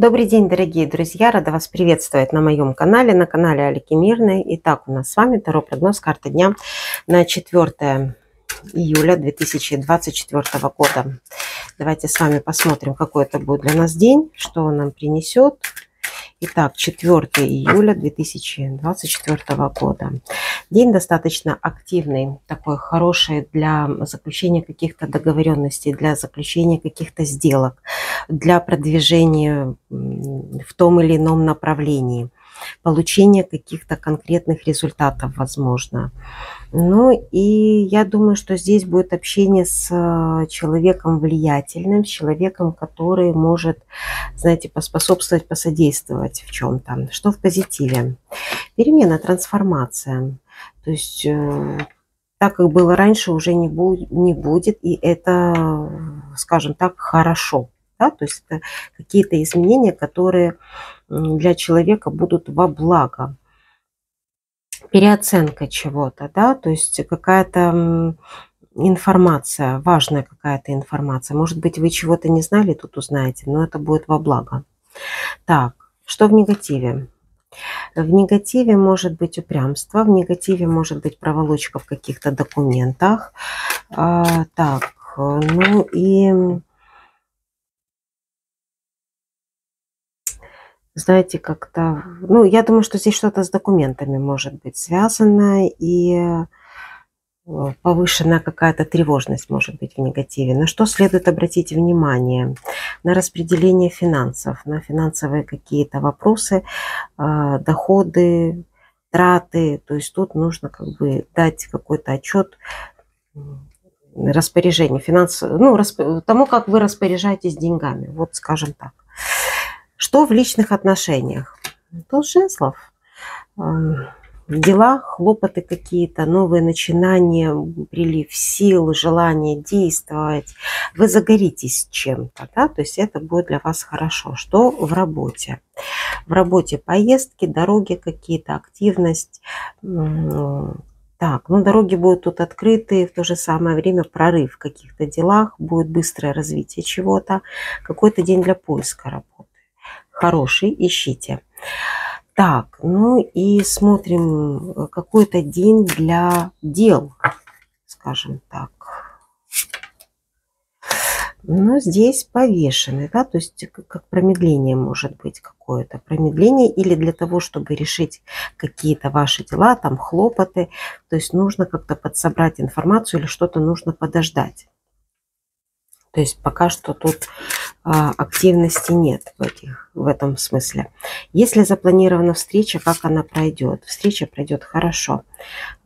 Добрый день, дорогие друзья! Рада вас приветствовать на моем канале, на канале Алики Мирной. Итак, у нас с вами второй прогноз карты дня на 4 июля 2024 года. Давайте с вами посмотрим, какой это будет для нас день, что он нам принесет. Итак, 4 июля 2024 года. День достаточно активный, такой хороший для заключения каких-то договоренностей, для заключения каких-то сделок, для продвижения в том или ином направлении получения каких-то конкретных результатов, возможно. Ну и я думаю, что здесь будет общение с э, человеком влиятельным, с человеком, который может, знаете, поспособствовать, посодействовать в чем-то. Что в позитиве? Перемена, трансформация. То есть э, так, как было раньше, уже не, будет, не будет, и это, скажем так, хорошо. Да? То есть это какие-то изменения, которые для человека будут во благо. Переоценка чего-то, да, то есть какая-то информация, важная какая-то информация. Может быть, вы чего-то не знали, тут узнаете, но это будет во благо. Так, что в негативе? В негативе может быть упрямство, в негативе может быть проволочка в каких-то документах. А, так, ну и знаете, как-то... Ну, я думаю, что здесь что-то с документами может быть связано, и э, повышенная какая-то тревожность может быть в негативе. На что следует обратить внимание? На распределение финансов, на финансовые какие-то вопросы, э, доходы, траты. То есть тут нужно как бы дать какой-то отчет распоряжению финанс, ну, расп... тому, как вы распоряжаетесь деньгами, вот скажем так. Что в личных отношениях? Туз жезлов. Дела, хлопоты какие-то, новые начинания, прилив сил, желание действовать. Вы загоритесь чем-то, да, то есть это будет для вас хорошо. Что в работе? В работе поездки, дороги какие-то, активность, так, ну дороги будут тут открыты, в то же самое время прорыв в каких-то делах, будет быстрое развитие чего-то, какой-то день для поиска работы хороший, ищите. Так, ну и смотрим э, какой-то день для дел, скажем так. Но здесь повешенный, да, то есть как промедление может быть какое-то. Промедление или для того, чтобы решить какие-то ваши дела, там хлопоты. То есть нужно как-то подсобрать информацию или что-то нужно подождать. То есть пока что тут активности нет в, этих, в этом смысле. Если запланирована встреча, как она пройдет? Встреча пройдет хорошо.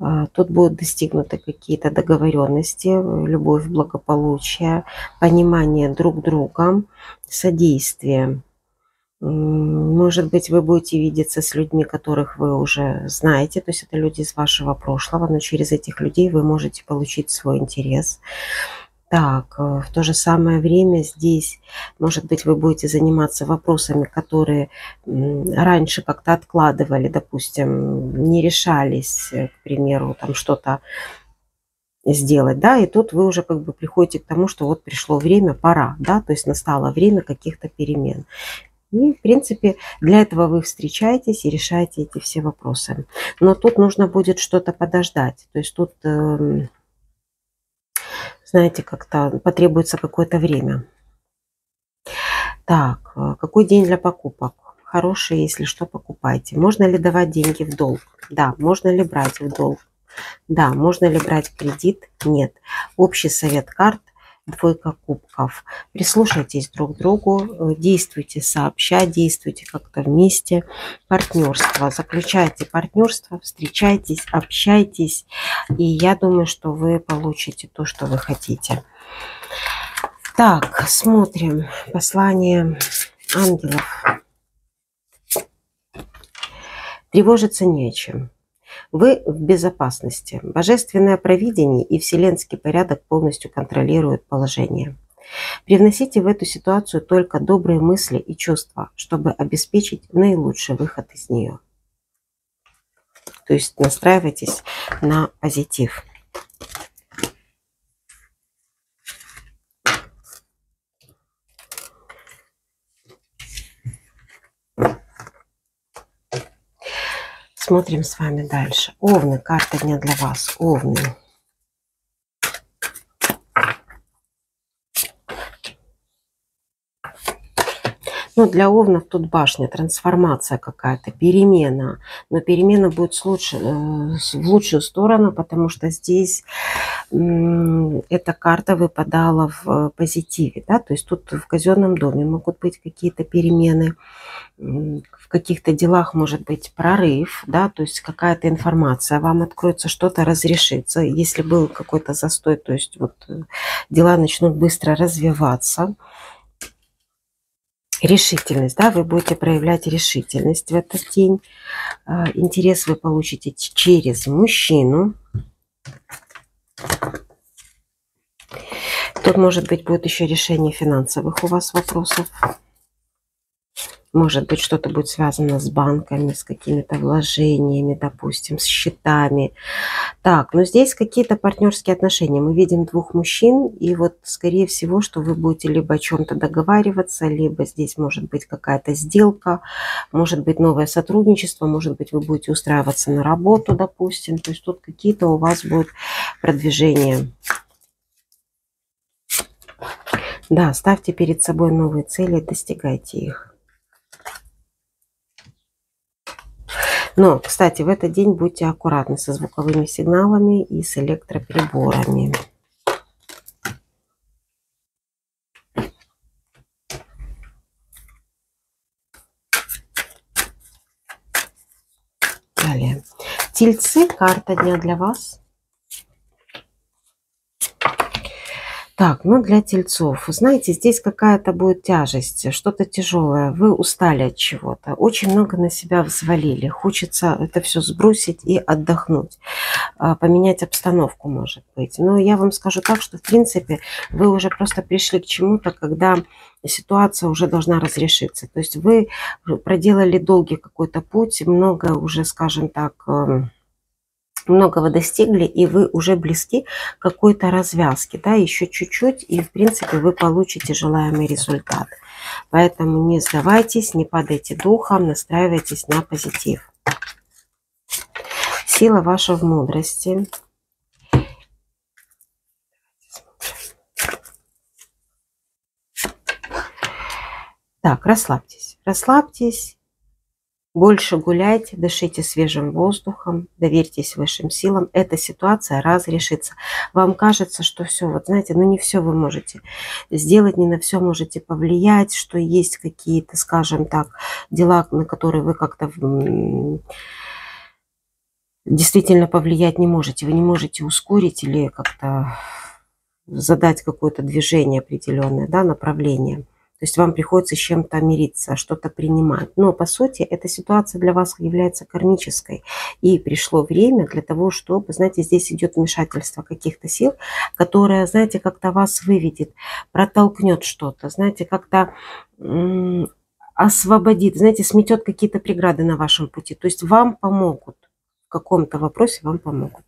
А, тут будут достигнуты какие-то договоренности, любовь, благополучие, понимание друг друга, содействие. Может быть, вы будете видеться с людьми, которых вы уже знаете, то есть это люди из вашего прошлого, но через этих людей вы можете получить свой интерес. Так, э, в то же самое время здесь, может быть, вы будете заниматься вопросами, которые раньше как-то откладывали, допустим, не решались, э, к примеру, там что-то сделать, да, и тут вы уже как бы приходите к тому, что вот пришло время, пора, да, то есть настало время каких-то перемен. И, в принципе, для этого вы встречаетесь и решаете эти все вопросы. Но тут нужно будет что-то подождать. То есть тут эм, знаете, как-то потребуется какое-то время. Так, э, какой день для покупок? Хороший, если что, покупайте. Можно ли давать деньги в долг? Да. Можно ли брать в долг? Да. Можно ли брать кредит? Нет. Общий совет карт двойка кубков. Прислушайтесь друг к другу, э, действуйте сообща, действуйте как-то вместе. Партнерство. Заключайте партнерство, встречайтесь, общайтесь. И я думаю, что вы получите то, что вы хотите. Так, смотрим послание ангелов. Тревожиться нечем. Вы в безопасности. Божественное провидение и вселенский порядок полностью контролируют положение. Привносите в эту ситуацию только добрые мысли и чувства, чтобы обеспечить наилучший выход из нее. То есть настраивайтесь на позитив. Смотрим с вами дальше. Овны. Карта дня для вас. Овны. Ну, для овнов тут башня, трансформация какая-то, перемена. Но перемена будет лучше, э, в лучшую сторону, потому что здесь эта карта выпадала в позитиве. Да? То есть тут в казенном доме могут быть какие-то перемены. В каких-то делах может быть прорыв, да, то есть какая-то информация вам откроется, что-то разрешится. Если был какой-то застой, то есть вот э, дела начнут быстро развиваться решительность, да, вы будете проявлять решительность в этот день. А, интерес вы получите через мужчину. Тут, может быть, будет еще решение финансовых у вас вопросов. Может быть, что-то будет связано с банками, с какими-то вложениями, допустим, с счетами. Так, но здесь какие-то партнерские отношения. Мы видим двух мужчин, и вот, скорее всего, что вы будете либо о чем-то договариваться, либо здесь может быть какая-то сделка, может быть новое сотрудничество, может быть вы будете устраиваться на работу, допустим. То есть тут какие-то у вас будут продвижения. Да, ставьте перед собой новые цели, достигайте их. Но, кстати, в этот день будьте аккуратны со звуковыми сигналами и с электроприборами. Далее. Тельцы, карта дня для вас. Так, ну для тельцов, знаете, здесь какая-то будет тяжесть, что-то тяжелое. Вы устали от чего-то, очень много на себя взвалили. Хочется это все сбросить и отдохнуть, а, поменять обстановку, может быть. Но я вам скажу так, что в принципе вы уже просто пришли к чему-то, когда ситуация уже должна разрешиться. То есть вы проделали долгий какой-то путь, много уже, скажем так, эм, многого достигли, и вы уже близки к какой-то развязке, да, еще чуть-чуть, и, в принципе, вы получите желаемый результат. Поэтому не сдавайтесь, не падайте духом, настраивайтесь на позитив. Сила ваша в мудрости. Так, расслабьтесь. Расслабьтесь больше гуляйте, дышите свежим воздухом, доверьтесь высшим силам. Эта ситуация разрешится. Вам кажется, что все, вот знаете, ну не все вы можете сделать, не на все можете повлиять, что есть какие-то, скажем так, дела, на которые вы как-то действительно повлиять не можете. Вы не можете ускорить или как-то задать какое-то движение определенное, да, направление. То есть вам приходится с чем-то мириться, что-то принимать. Но, по сути, эта ситуация для вас является кармической. И пришло время для того, чтобы, знаете, здесь идет вмешательство каких-то сил, которое, знаете, как-то вас выведет, протолкнет что-то, знаете, как-то освободит, знаете, сметет какие-то преграды на вашем пути. То есть вам помогут. В каком-то вопросе вам помогут.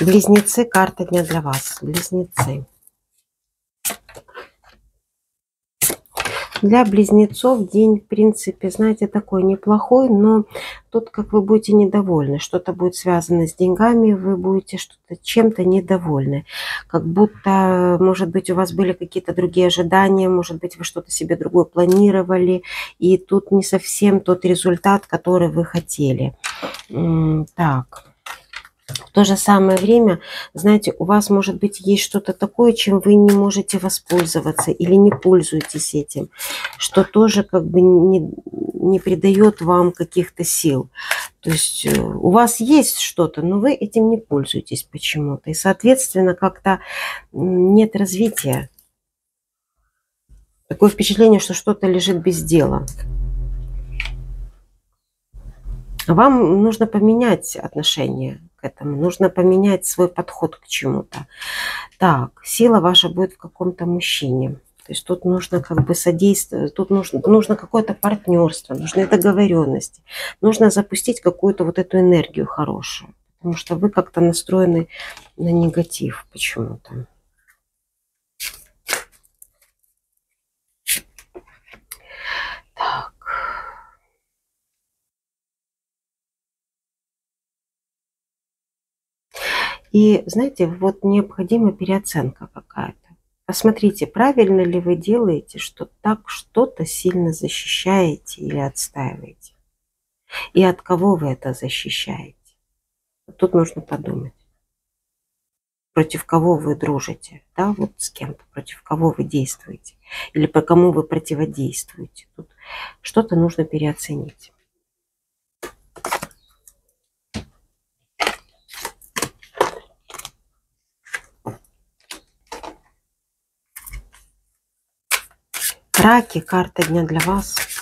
Близнецы, карта дня для вас. Близнецы. Для близнецов день, в принципе, знаете, такой неплохой, но тут как вы будете недовольны. Что-то будет связано с деньгами, вы будете что-то чем-то недовольны. Как будто, может быть, у вас были какие-то другие ожидания, может быть, вы что-то себе другое планировали, и тут не совсем тот результат, который вы хотели. Так. В то же самое время, знаете, у вас, может быть, есть что-то такое, чем вы не можете воспользоваться или не пользуетесь этим, что тоже как бы не, не придает вам каких-то сил. То есть э, у вас есть что-то, но вы этим не пользуетесь почему-то. И, соответственно, как-то нет развития. Такое впечатление, что что-то лежит без дела. Вам нужно поменять отношения этому. Нужно поменять свой подход к чему-то. Так, сила ваша будет в каком-то мужчине. То есть тут нужно как бы содействовать, тут нужно, нужно какое-то партнерство, нужны договоренности. Нужно запустить какую-то вот эту энергию хорошую. Потому что вы как-то настроены на негатив почему-то. Так. И знаете, вот необходима переоценка какая-то. Посмотрите, правильно ли вы делаете, что так что-то сильно защищаете или отстаиваете. И от кого вы это защищаете. Тут нужно подумать. Против кого вы дружите, да, вот с кем-то, против кого вы действуете. Или по кому вы противодействуете. Тут что-то нужно переоценить. Раки, карта дня для вас.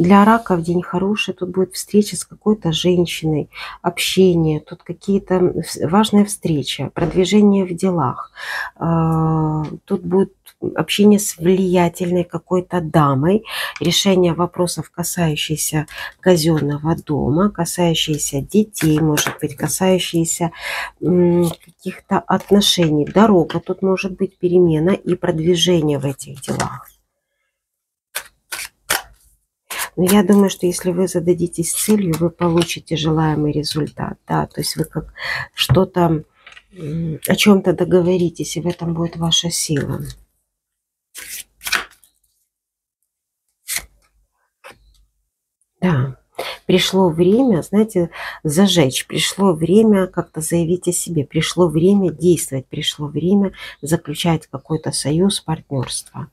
Для раков день хороший, тут будет встреча с какой-то женщиной, общение, тут какие-то важные встречи, продвижение в делах. А, тут будет общение с влиятельной какой-то дамой, решение вопросов, касающихся казенного дома, касающиеся детей, может быть, касающиеся каких-то отношений. Дорога, тут может быть перемена и продвижение в этих делах. Но я думаю, что если вы зададитесь целью, вы получите желаемый результат. Да? То есть вы как что-то, о чем-то договоритесь, и в этом будет ваша сила. Да, пришло время, знаете, зажечь, пришло время как-то заявить о себе, пришло время действовать, пришло время заключать какой-то союз, партнерство.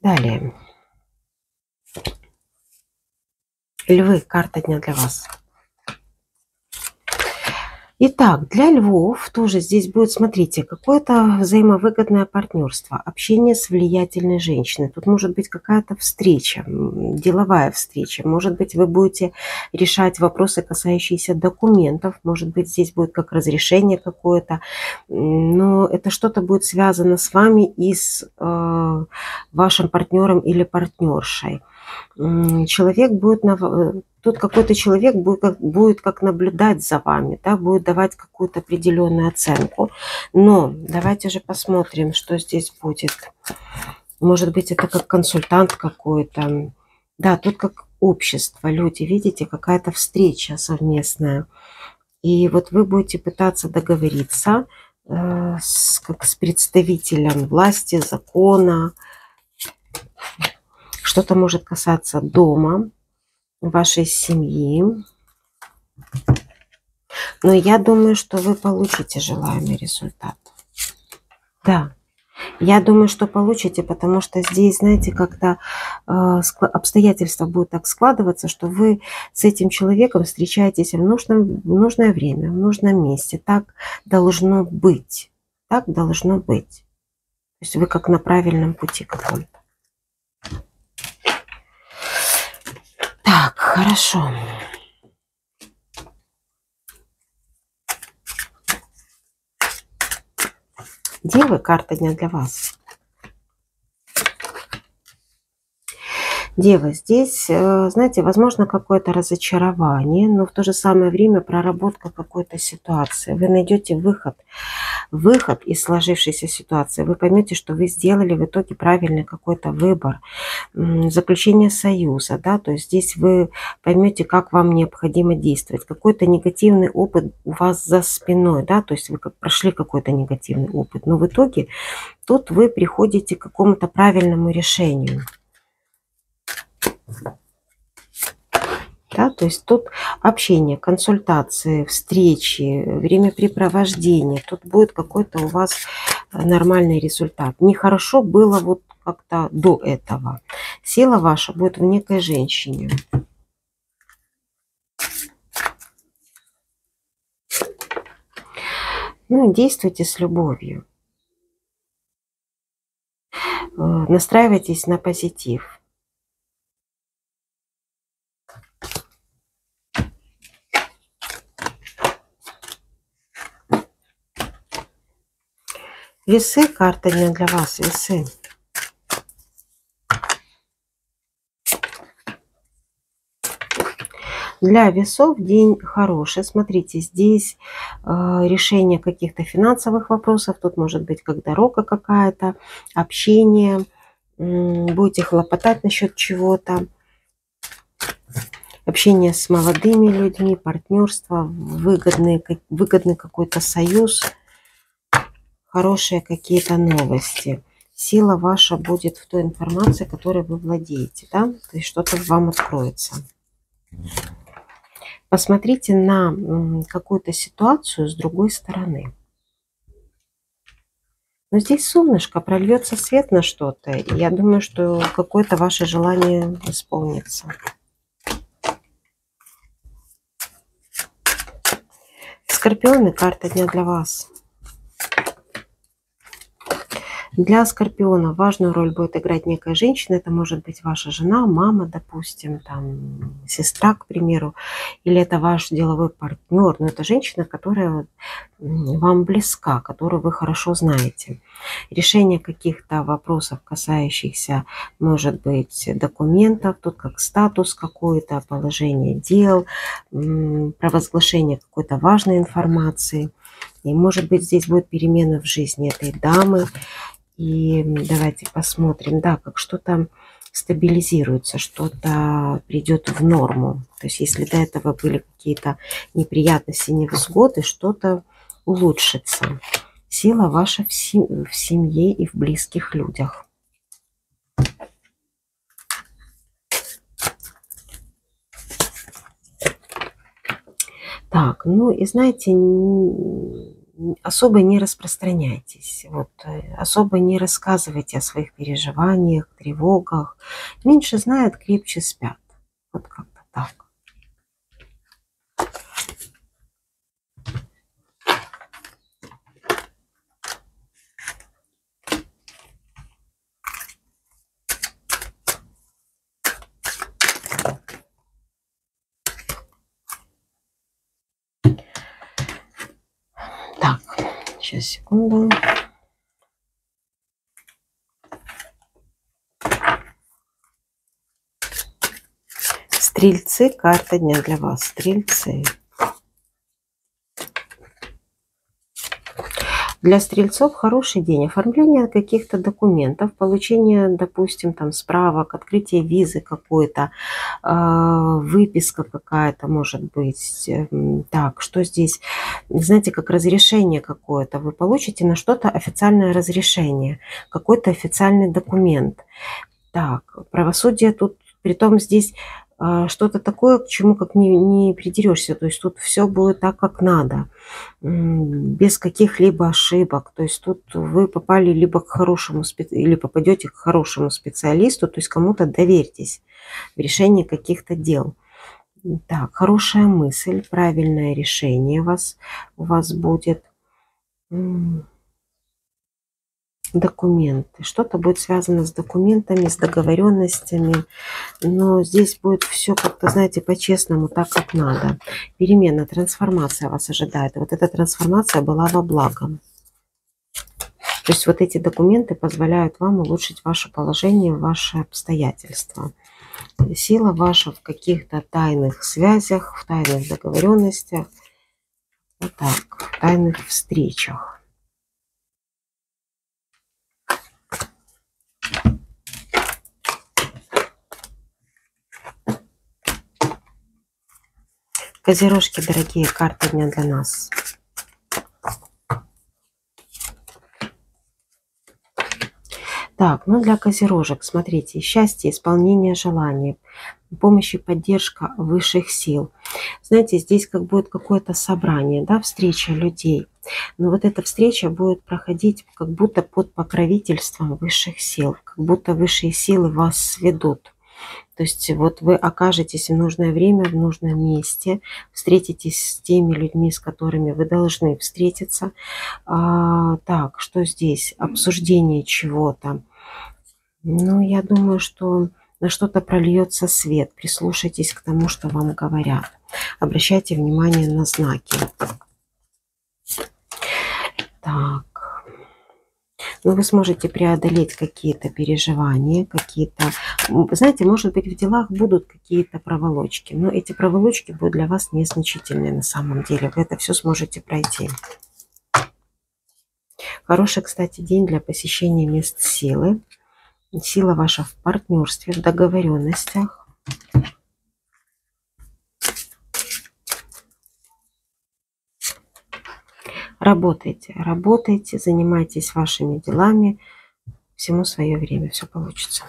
Далее. Львы, карта дня для вас. Итак, для львов тоже здесь будет, смотрите, какое-то взаимовыгодное партнерство, общение с влиятельной женщиной. Тут может быть какая-то встреча, деловая встреча. Может быть, вы будете решать вопросы, касающиеся документов. Может быть, здесь будет как разрешение какое-то. Но это что-то будет связано с вами и с э, вашим партнером или партнершей человек будет тут какой-то человек будет как, будет как наблюдать за вами, да, будет давать какую-то определенную оценку. Но давайте же посмотрим, что здесь будет. Может быть, это как консультант какой-то. Да, тут как общество, люди, видите, какая-то встреча совместная. И вот вы будете пытаться договориться э, с, как с представителем власти, закона. Что-то может касаться дома, вашей семьи. Но я думаю, что вы получите желаемый результат. Да, я думаю, что получите, потому что здесь, знаете, как-то э, обстоятельства будут так складываться, что вы с этим человеком встречаетесь в, нужном, в нужное время, в нужном месте. Так должно быть. Так должно быть. То есть вы как на правильном пути каком-то. Так, хорошо. Девы, карта дня для вас. Дева, здесь, э, знаете, возможно какое-то разочарование, но в то же самое время проработка какой-то ситуации. Вы найдете выход, выход из сложившейся ситуации. Вы поймете, что вы сделали в итоге правильный какой-то выбор. Заключение союза, да, то есть здесь вы поймете, как вам необходимо действовать. Какой-то негативный опыт у вас за спиной, да, то есть вы как прошли какой-то негативный опыт, но в итоге тут вы приходите к какому-то правильному решению. Да, то есть тут общение, консультации, встречи, времяпрепровождение. Тут будет какой-то у вас нормальный результат. Нехорошо было вот как-то до этого. Сила ваша будет в некой женщине. Ну, действуйте с любовью. Э, настраивайтесь на позитив. Весы, карта дня для вас, весы. Для весов день хороший. Смотрите, здесь э, решение каких-то финансовых вопросов. Тут может быть как дорога какая-то, общение. Будете хлопотать насчет чего-то. Общение с молодыми людьми, партнерство, выгодный, выгодный какой-то союз, хорошие какие-то новости. Сила ваша будет в той информации, которой вы владеете. Да? То есть что-то вам откроется. Посмотрите на какую-то ситуацию с другой стороны. Но здесь солнышко, прольется свет на что-то. Я думаю, что какое-то ваше желание исполнится. Скорпионы, карта дня для вас. Для скорпиона важную роль будет играть некая женщина. Это может быть ваша жена, мама, допустим, там, сестра, к примеру. Или это ваш деловой партнер. Но это женщина, которая вам близка, которую вы хорошо знаете. Решение каких-то вопросов, касающихся, может быть, документов, тут как статус какой-то, положение дел, провозглашение какой-то важной информации. И, может быть, здесь будет перемена в жизни этой дамы. И давайте посмотрим, да, как что-то стабилизируется, что-то придет в норму. То есть если до этого были какие-то неприятности, невзгоды, что-то улучшится. Сила ваша в, сем в семье и в близких людях. Так, ну и знаете, особо не распространяйтесь, вот, э, особо не рассказывайте о своих переживаниях, тревогах. Меньше знают, крепче спят. Вот как-то так. Сейчас, секунду. Стрельцы, карта дня для вас. Стрельцы. Для стрельцов хороший день. Оформление каких-то документов, получение, допустим, там справок, открытие визы какой-то, а, выписка какая-то может быть. Эм, так, что здесь? Знаете, как разрешение какое-то. Вы получите на что-то официальное разрешение, какой-то официальный документ. Так, правосудие тут, притом здесь а, что-то такое, к чему как не, не придерешься. То есть тут все будет так, как надо, без каких-либо ошибок. То есть тут вы попали либо к хорошему, или попадете к хорошему специалисту, то есть кому-то доверьтесь в решении каких-то дел. Так, хорошая мысль, правильное решение вас, у вас будет документы. Что-то будет связано с документами, с договоренностями. Но здесь будет все как-то, знаете, по-честному, так, как надо. Перемена, трансформация вас ожидает. Вот эта трансформация была во благо. То есть вот эти документы позволяют вам улучшить ваше положение, ваши обстоятельства. Сила ваша в каких-то тайных связях, в тайных договоренностях, вот так, в тайных встречах. Козерожки, дорогие, карты дня для нас. Так, ну для козерожек, смотрите, счастье, исполнение желаний, помощь и поддержка высших сил. Знаете, здесь как будет какое-то собрание, да, встреча людей. Но вот эта встреча будет проходить как будто под покровительством высших сил, как будто высшие силы вас сведут. То есть вот вы окажетесь в нужное время, в нужном месте, встретитесь с теми людьми, с которыми вы должны встретиться. А, так, что здесь? Обсуждение чего-то. Ну, я думаю, что на что-то прольется свет. Прислушайтесь к тому, что вам говорят. Обращайте внимание на знаки. Так. Но вы сможете преодолеть какие-то переживания, какие-то... Знаете, может быть, в делах будут какие-то проволочки, но эти проволочки будут для вас незначительные на самом деле. Вы это все сможете пройти. Хороший, кстати, день для посещения мест силы. Сила ваша в партнерстве, в договоренностях. Работайте, работайте, занимайтесь вашими делами. Всему свое время, все получится.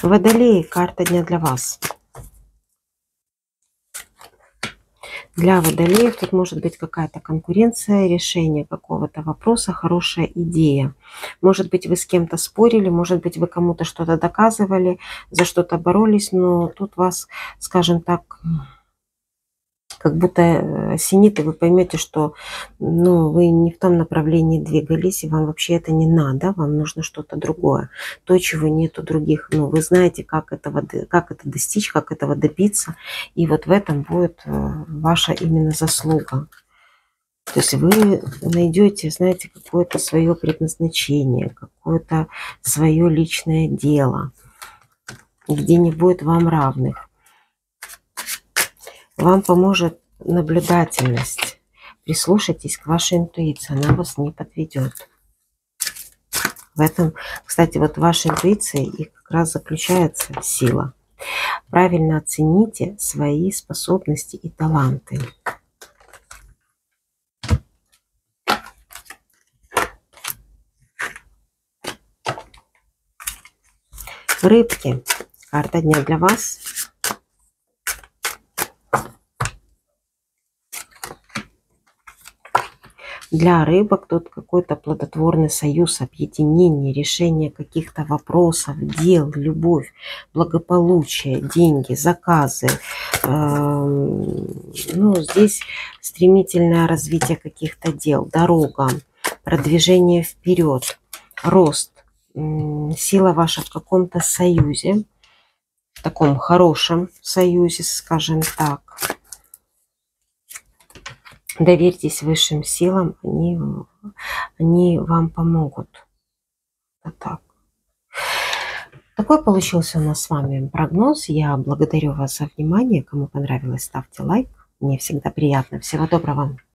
Водолей, карта дня для вас. Для водолеев тут может быть какая-то конкуренция, решение какого-то вопроса, хорошая идея. Может быть, вы с кем-то спорили, может быть, вы кому-то что-то доказывали, за что-то боролись, но тут вас, скажем так, как будто э, осенит, и вы поймете, что ну, вы не в том направлении двигались, и вам вообще это не надо, вам нужно что-то другое, то, чего нет у других. Ну, вы знаете, как, этого, как это достичь, как этого добиться, и вот в этом будет э, ваша именно заслуга. То есть вы найдете, знаете, какое-то свое предназначение, какое-то свое личное дело, где не будет вам равных. Вам поможет наблюдательность. Прислушайтесь к вашей интуиции, она вас не подведет. В этом, кстати, вот вашей интуиции и как раз заключается сила. Правильно оцените свои способности и таланты. Рыбки. Карта дня для вас. Для рыбок тут какой-то плодотворный союз, объединение, решение каких-то вопросов, дел, любовь, благополучие, деньги, заказы. Эм, ну, здесь стремительное развитие каких-то дел, дорога, продвижение вперед, рост, сила ваша в каком-то союзе, в таком хорошем союзе, скажем так доверьтесь высшим силам, они, они вам помогут. Вот так. Такой получился у нас с вами прогноз. Я благодарю вас за внимание. Кому понравилось, ставьте лайк. Мне всегда приятно. Всего доброго.